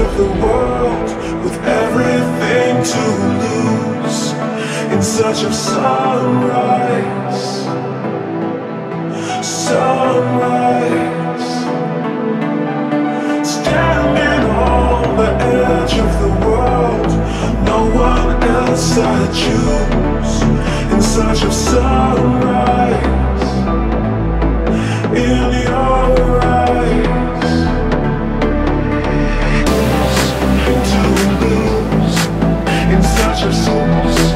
of the world with everything to lose in search of sunrise. Sunrise. Standing on the edge of the world, no one else I choose in search of sunrise. Of souls,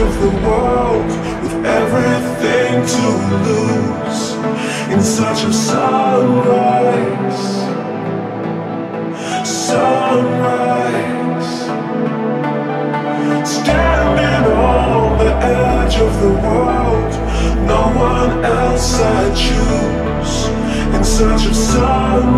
of the world with everything to lose in search of sunrise. Sunrise. Standing on the edge of the world, no one else I choose in search of sunrise.